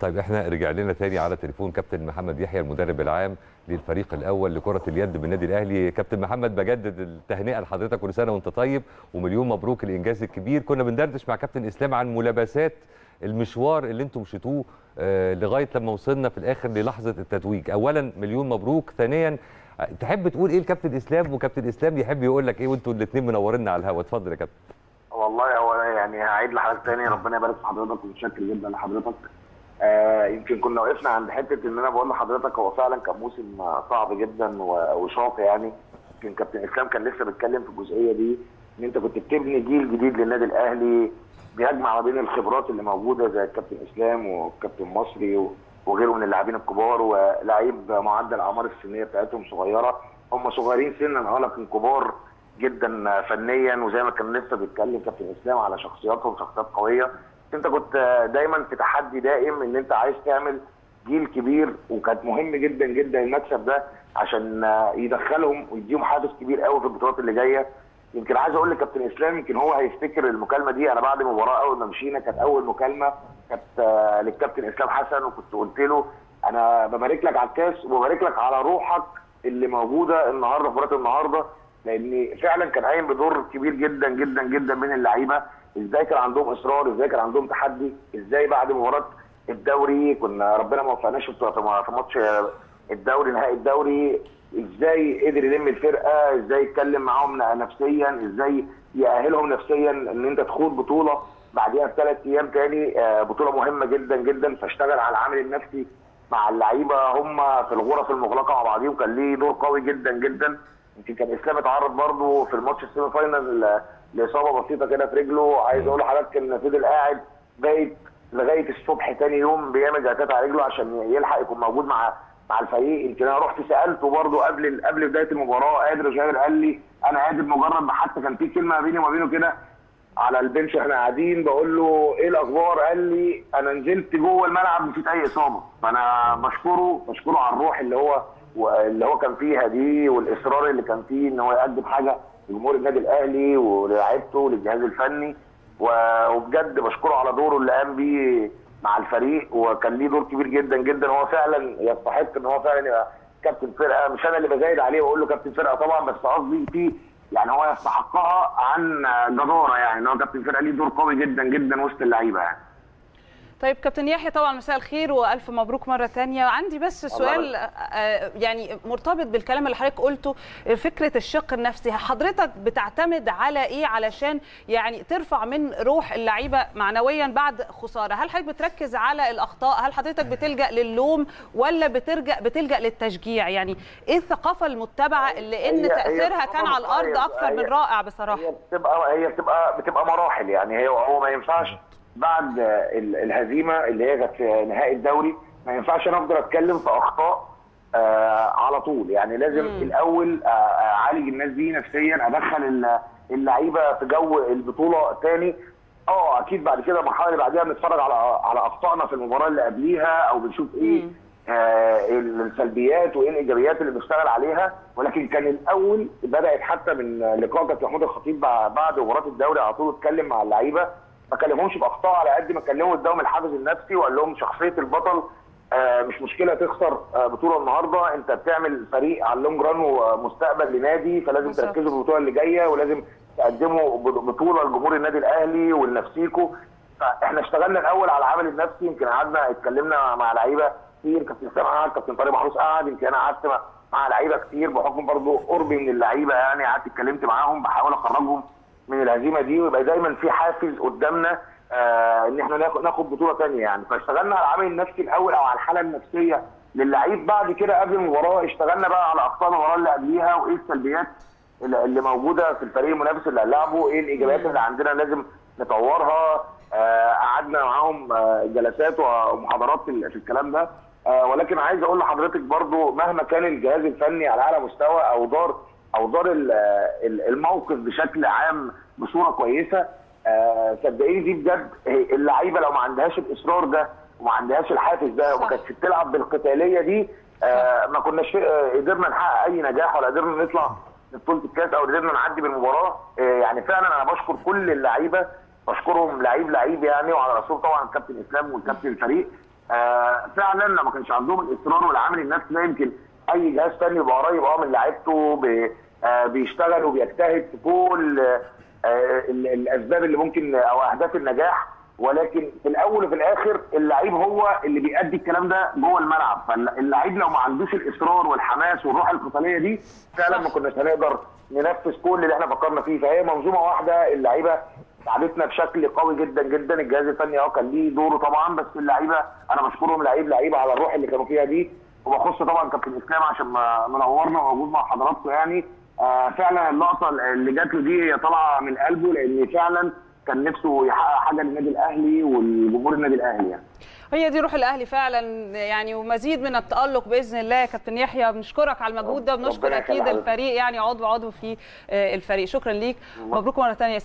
طيب إحنا رجع لنا تاني على تليفون كابتن محمد يحيى المدرب العام للفريق الأول لكرة اليد بالنادي الأهلي. كابتن محمد بجدد التهنئة لحضرتك كل سنة وأنت طيب ومليون مبروك الإنجاز الكبير. كنا بندردش مع كابتن إسلام عن ملابسات المشوار اللي أنتم مشيتوه آه لغاية لما وصلنا في الآخر للحظة التتويج. اولا مليون مبروك ثانيا تحب تقول إيه لكابتن إسلام؟ وكابتن إسلام يحب يقول لك إيه وأنتوا الاثنين منورينا على الهوا. اتفضل يا كابتن. والله هو يعني هعيد لحضرتك تاني. ربنا يبارك في حضرتك ومتشكر جدا لحضرتك. آه يمكن كنا وقفنا عند حتة إن أنا بقول لحضرتك هو فعلا كان موسم صعب جدا وشاق يعني. يمكن كابتن إسلام كان لسه بيتكلم في الجزئية دي إن أنت كنت بتبني جيل جديد للنادي الأهلي بيجمع ما بين الخبرات اللي موجودة زي الكابتن إسلام والكابتن مصري وغيره من اللاعبين الكبار ولاعيب معدل الاعمار السنية بتاعتهم صغيرة. هم صغيرين سنا أه لكن كبار جدا فنيا. وزي ما كان لسه بيتكلم كابتن إسلام على شخصياتهم شخصيات قوية. انت كنت دايما في تحدي دائم إن أنت عايز تعمل جيل كبير وكانت مهم جدا جدا المكسب ده عشان يدخلهم ويديهم حافز كبير قوي في البطولات اللي جاية. يمكن عايز أقول لكابتن إسلام يمكن هو هيفتكر المكالمة دي. أنا بعد المباراه أول ما مشينا كانت أول مكالمة كانت للكابتن إسلام حسن وكنت قلت له أنا ببارك لك على الكاس وببارك لك على روحك اللي موجودة النهارده في مباراه النهارده لأن فعلا كان قايم بدور كبير جدا جدا جدا من اللعيبة. إزاي كان عندهم اصرار إزاي كان عندهم تحدي إزاي بعد مباراة الدوري كنا ربنا ما وفقناش في ماتش الدوري نهائي الدوري إزاي قدر يلم الفرقة إزاي يتكلم معاهم نفسيا إزاي يأهلهم نفسيا إن أنت تخوض بطولة. بعديها بثلاث أيام تاني بطولة مهمة جدا جدا فاشتغل على العامل النفسي مع اللعيبة هم في الغرف المغلقة مع بعضهم كان ليه دور قوي جدا جدا. يمكن كان إسلام اتعرض برضه في الماتش ال semi final لإصابة بسيطة كده في رجله. عايز أقول لحضرتك إن فضل قاعد بايت لغاية الصبح تاني يوم بيعمل جلسات على رجله عشان يلحق يكون موجود مع مع الفريق. يمكن أنا رحت سألته برضه قبل قبل بداية المباراة قادر جابر قال لي أنا قادر مجرد حتى كان في كلمة بيني وما بينه كده على البنش إحنا قاعدين بقول له إيه الأخبار؟ قال لي أنا نزلت جوه الملعب نسيت أي إصابة. فأنا بشكره بشكره على الروح اللي هو اللي هو كان فيها دي والإصرار اللي كان فيه إن هو يقدم حاجة لجمهور النادي الأهلي ولاعيبته وللجهاز الفني. وبجد بشكره على دوره اللي قام بيه مع الفريق وكان ليه دور كبير جدا جدا. هو فعلا يستحق إن هو فعلا يبقى كابتن فرقة. مش أنا اللي بزايد عليه وأقول له كابتن فرقة طبعا بس قصدي في يعني هو يستحقها عن جدارة يعني. إن هو كابتن فرقة ليه دور قوي جدا جدا وسط اللعيبة يعني. طيب كابتن يحيى طبعا مساء الخير وألف مبروك مرة ثانية عندي بس سؤال يعني مرتبط بالكلام اللي حضرتك قلته فكرة الشق النفسي. حضرتك بتعتمد على إيه علشان يعني ترفع من روح اللعيبة معنويا بعد خسارة؟ هل حضرتك بتركز على الأخطاء؟ هل حضرتك بتلجأ للوم ولا بترجع بتلجأ للتشجيع؟ يعني إيه الثقافة المتبعة اللي إن تأثيرها كان على الأرض أكثر من رائع بصراحة؟ هي بتبقى هي بتبقى بتبقى مراحل يعني هي هو ما ينفعش بعد الهزيمة اللي هي كانت في نهائي الدوري ما ينفعش أنا أفضل أتكلم في أخطاء آه على طول. يعني لازم مم. الأول آه أعالج الناس دي نفسيا أدخل اللعيبة في جو البطولة تاني. آه أكيد بعد كده المرحلة اللي بعديها بنتفرج على على أخطائنا في المباراة اللي قبليها أو بنشوف إيه آه السلبيات وإيه الإيجابيات اللي بنشتغل عليها. ولكن كان الأول بدأت حتى من لقاء كابتن محمود الخطيب بعد مباراة الدوري على طول اتكلم مع اللعيبة. ما كلمهمش بأخطاء على قد ما كلمهم اداهم الحافز النفسي وقال لهم شخصية البطل آه مش مشكلة تخسر آه بطولة النهارده انت بتعمل فريق على اللونج ران ومستقبل لنادي فلازم تركزوا في البطولة اللي جاية ولازم تقدموا بطولة لجمهور النادي الأهلي ولنفسيكم فاحنا اشتغلنا الأول على العامل النفسي يمكن قعدنا اتكلمنا مع لعيبة كتير كابتن سامع قعد كابتن طارق محروس قعد يمكن أنا قعدت مع, مع لعيبة كتير بحكم برضه قربي من اللعيبة يعني قعدت اتكلمت معاهم بحاول أخرجهم. من الهزيمة دي ويبقى دايما في حافز قدامنا آه إن إحنا ناخد ناخد بطولة ثانية يعني. فاشتغلنا على العامل النفسي الأول أو على الحالة النفسية للعيب بعد كده قبل المباراه اشتغلنا بقى على اخطاء المباراه اللي قبليها وإيه السلبيات اللي موجودة في الفريق المنافس اللي هنلعبه إيه الإيجابيات اللي عندنا لازم نطورها. آه قعدنا معاهم آه جلسات ومحاضرات في الكلام ده. آه ولكن عايز أقول لحضرتك برضو مهما كان الجهاز الفني على أعلى مستوى أو دار أو دار الموقف بشكل عام بصورة كويسة. آه صدقيني دي بجد اللعيبة لو ما عندهاش الإصرار ده وما عندهاش الحافز ده وما كانتش بتلعب بالقتالية دي آه ما كناش آه قدرنا نحقق أي نجاح ولا قدرنا نطلع بطولة الكاس أو قدرنا نعدي بالمباراة. يعني فعلا أنا بشكر كل اللعيبة بشكرهم لعيب لعيب يعني وعلى رسول طبعا الكابتن إسلام والكابتن الفريق. فعلا ما كانش عندهم الإصرار والعامل النفسي ده يمكن أي جهاز فني يبقى قريب آه من لعيبته آه بيشتغل وبيجتهد في كل آه ال- الأسباب اللي ممكن أو أهداف النجاح. ولكن في الأول وفي الآخر اللعيب هو اللي بيأدي الكلام ده جوه الملعب. فاللعيب لو ما عندوش الإصرار والحماس والروح القتالية دي فعلا ما كناش هنقدر ننفذ كل اللي إحنا فكرنا فيه. فهي منظومة واحدة اللعيبة ساعدتنا بشكل قوي جدا جدا. الجهاز الفني آه كان ليه دوره طبعا بس اللعيبة أنا بشكرهم لعيب لعيبة على الروح اللي كانوا فيها دي. وبخص طبعا كابتن إسلام عشان منورنا وموجود مع حضراتكم يعني آه فعلا اللقطة اللي جات له دي هي طالعة من قلبه لأن فعلا كان نفسه يحقق حاجة للنادي الأهلي والجمهور النادي الأهلي يعني. هي دي روح الأهلي فعلا يعني ومزيد من التألق بإذن الله يا كابتن يحيى. بنشكرك على المجهود ده يخلي أكيد. الفريق يعني عضو عضو في آه، الفريق. شكرا ليك. مبروك مرة ثانية